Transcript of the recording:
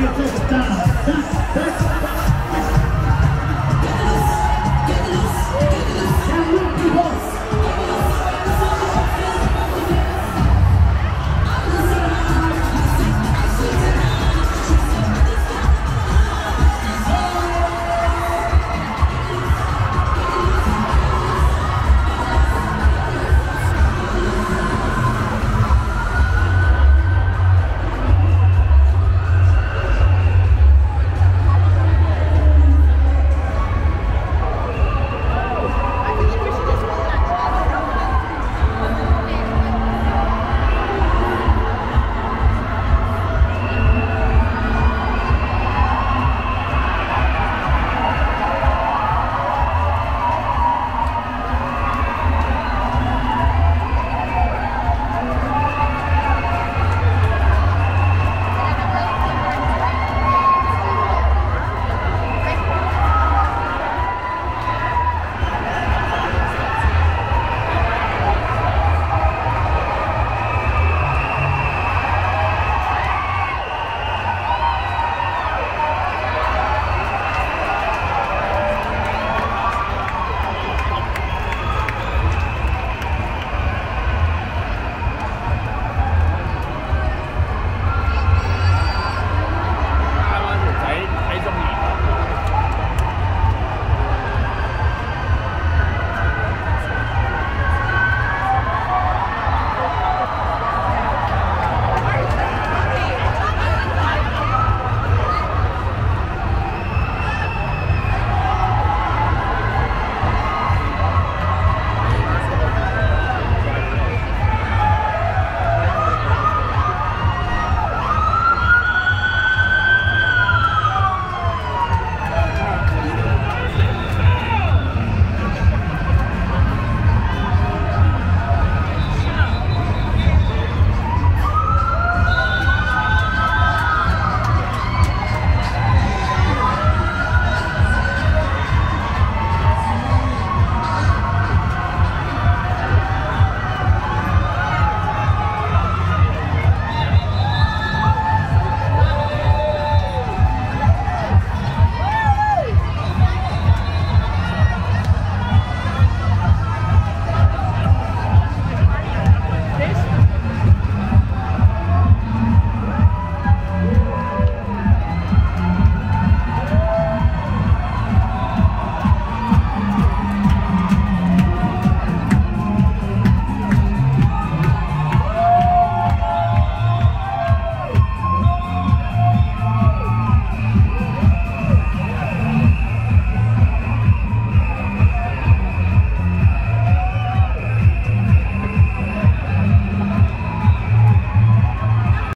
manifestar.